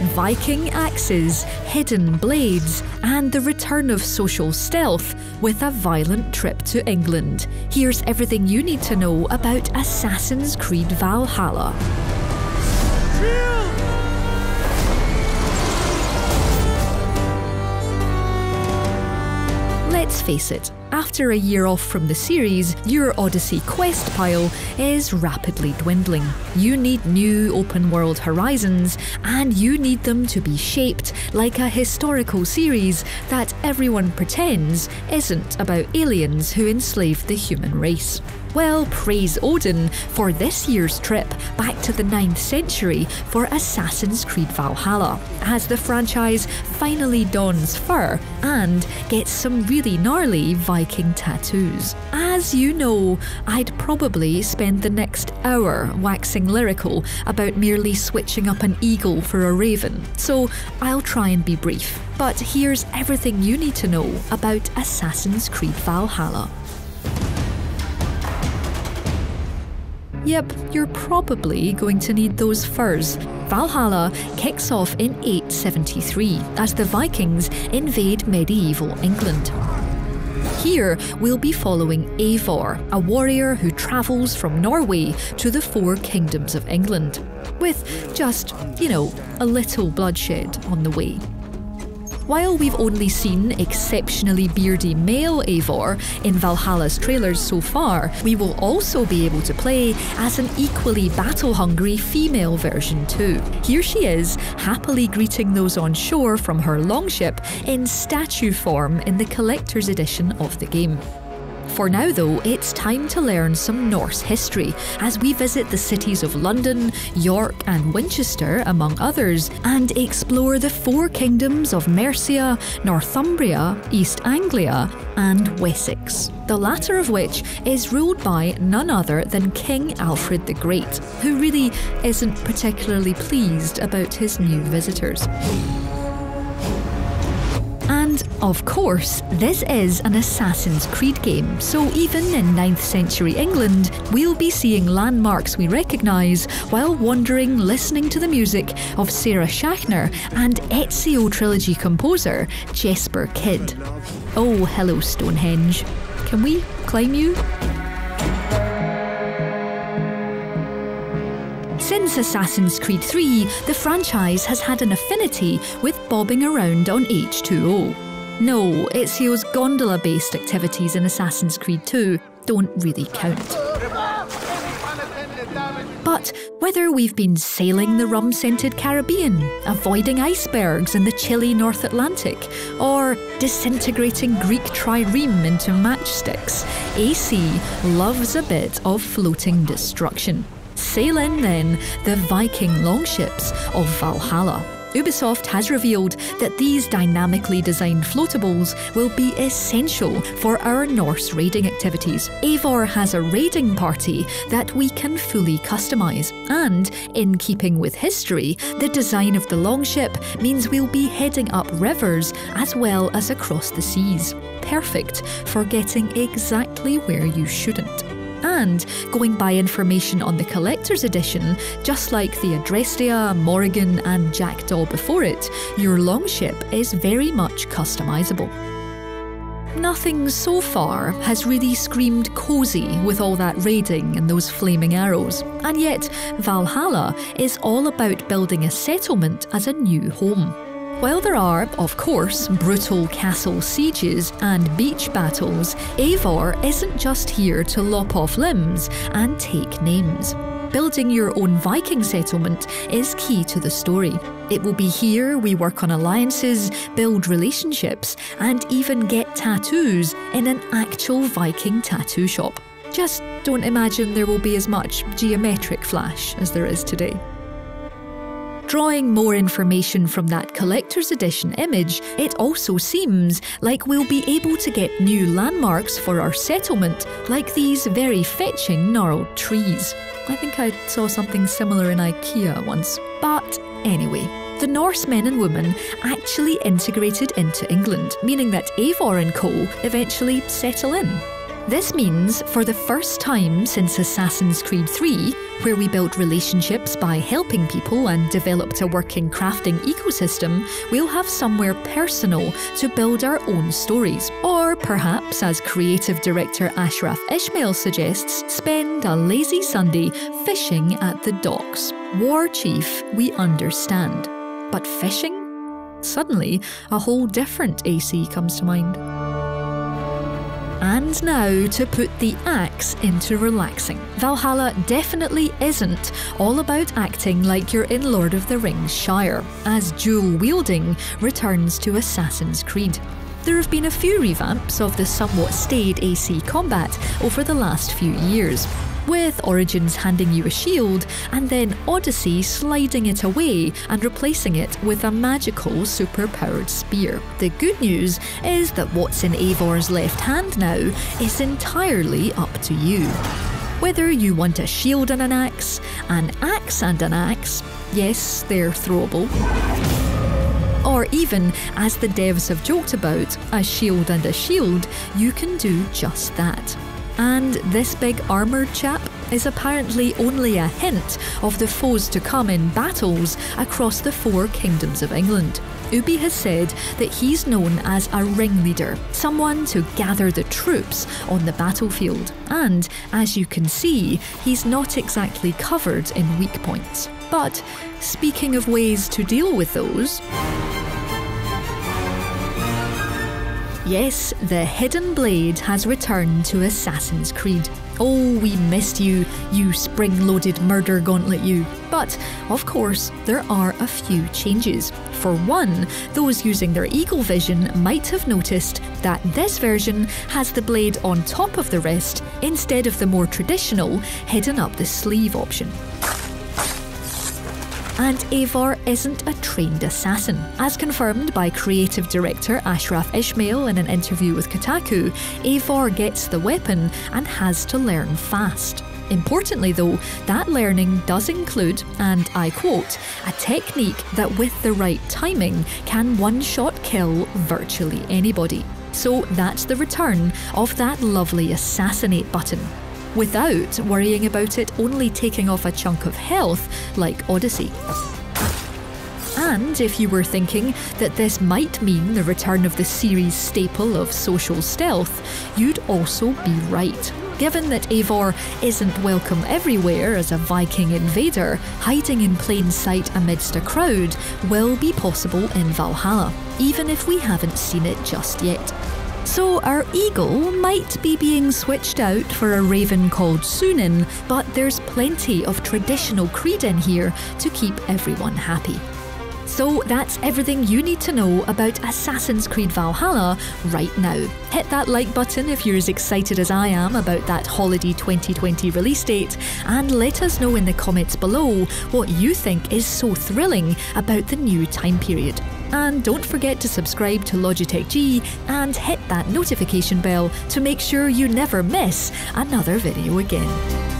Viking axes, hidden blades, and the return of social stealth with a violent trip to England. Here's everything you need to know about Assassin's Creed Valhalla. Let's face it, after a year off from the series, your Odyssey quest pile is rapidly dwindling. You need new open world horizons, and you need them to be shaped like a historical series that everyone pretends isn't about aliens who enslaved the human race. Well, praise Odin for this year's trip back to the 9th century for Assassin's Creed Valhalla, as the franchise finally dons fur and gets some really gnarly Viking tattoos. As you know, I'd probably spend the next hour waxing lyrical about merely switching up an eagle for a raven, so I'll try and be brief. But here's everything you need to know about Assassin's Creed Valhalla. Yep, you're probably going to need those furs. Valhalla kicks off in 873 as the Vikings invade medieval England. Here, we'll be following Eivor, a warrior who travels from Norway to the four kingdoms of England, with just, you know, a little bloodshed on the way. While we've only seen exceptionally beardy male Eivor in Valhalla's trailers so far, we will also be able to play as an equally battle hungry female version too. Here she is, happily greeting those on shore from her longship in statue form in the collector's edition of the game. For now, though, it's time to learn some Norse history as we visit the cities of London, York, and Winchester, among others, and explore the four kingdoms of Mercia, Northumbria, East Anglia, and Wessex. The latter of which is ruled by none other than King Alfred the Great, who really isn't particularly pleased about his new visitors. Of course, this is an Assassin's Creed game, so even in 9th century England, we'll be seeing landmarks we recognise while wandering listening to the music of Sarah Schachner and Ezio trilogy composer Jesper Kyd. Oh, hello, Stonehenge. Can we climb you? Since Assassin's Creed 3, the franchise has had an affinity with bobbing around on H2O. No, Ezio's gondola based activities in Assassin's Creed 2 don't really count. But whether we've been sailing the rum scented Caribbean, avoiding icebergs in the chilly North Atlantic, or disintegrating Greek trireme into matchsticks, AC loves a bit of floating destruction. Sail in then the Viking longships of Valhalla. Ubisoft has revealed that these dynamically designed floatables will be essential for our Norse raiding activities. Eivor has a raiding party that we can fully customise, and in keeping with history, the design of the longship means we'll be heading up rivers as well as across the seas. Perfect for getting exactly where you shouldn't and going by information on the collector's edition, just like the Adrestia, Morrigan, and Jackdaw before it, your longship is very much customisable. Nothing so far has really screamed cosy with all that raiding and those flaming arrows, and yet Valhalla is all about building a settlement as a new home. While there are, of course, brutal castle sieges and beach battles, Eivor isn't just here to lop off limbs and take names. Building your own Viking settlement is key to the story. It will be here we work on alliances, build relationships, and even get tattoos in an actual Viking tattoo shop. Just don't imagine there will be as much geometric flash as there is today. Drawing more information from that collector's edition image, it also seems like we'll be able to get new landmarks for our settlement, like these very fetching gnarled trees. I think I saw something similar in IKEA once. But anyway, the Norse men and women actually integrated into England, meaning that Eivor and co. eventually settle in. This means, for the first time since Assassin's Creed 3, Where we built relationships by helping people and developed a working crafting ecosystem, we'll have somewhere personal to build our own stories. Or perhaps, as creative director Ashraf Ismail suggests, spend a lazy Sunday fishing at the docks. War Chief, we understand. But fishing? Suddenly, a whole different AC comes to mind. And now to put the axe into relaxing. Valhalla definitely isn't all about acting like you're in Lord of the Rings Shire, as dual wielding returns to Assassin's Creed. There have been a few revamps of the somewhat staid AC combat over the last few years, with Origins handing you a shield and then Odyssey sliding it away and replacing it with a magical superpowered spear. The good news is that what's in Eivor's left hand now is entirely up to you. Whether you want a shield and an axe, an axe and an axe, yes, they're throwable. Or even, as the devs have joked about, a shield and a shield, you can do just that. And this big armoured chap is apparently only a hint of the foes to come in battles across the four kingdoms of England. Ubi has said that he's known as a ringleader, someone to gather the troops on the battlefield. And, as you can see, he's not exactly covered in weak points. But, speaking of ways to deal with those, Yes, the Hidden Blade has returned to Assassin's Creed. Oh, we missed you, you spring loaded murder gauntlet, you. But, of course, there are a few changes. For one, those using their Eagle Vision might have noticed that this version has the blade on top of the wrist instead of the more traditional hidden up the sleeve option. And Eivor isn't a trained assassin. As confirmed by creative director Ashraf Ismail in an interview with Kotaku, Eivor gets the weapon and has to learn fast. Importantly, though, that learning does include, and I quote, a technique that with the right timing can one shot kill virtually anybody. So that's the return of that lovely assassinate button without worrying about it only taking off a chunk of health like Odyssey. And if you were thinking that this might mean the return of the series staple of social stealth, you'd also be right. Given that Eivor isn't welcome everywhere as a Viking invader, hiding in plain sight amidst a crowd will be possible in Valhalla, even if we haven't seen it just yet. So our eagle might be being switched out for a raven called Sýnin, but there's plenty of traditional Creed in here to keep everyone happy. So that's everything you need to know about Assassin's Creed Valhalla right now. Hit that like button if you're as excited as I am about that holiday 2020 release date, and let us know in the comments below what you think is so thrilling about the new time period. And don't forget to subscribe to Logitech G and hit that notification bell to make sure you never miss another video again.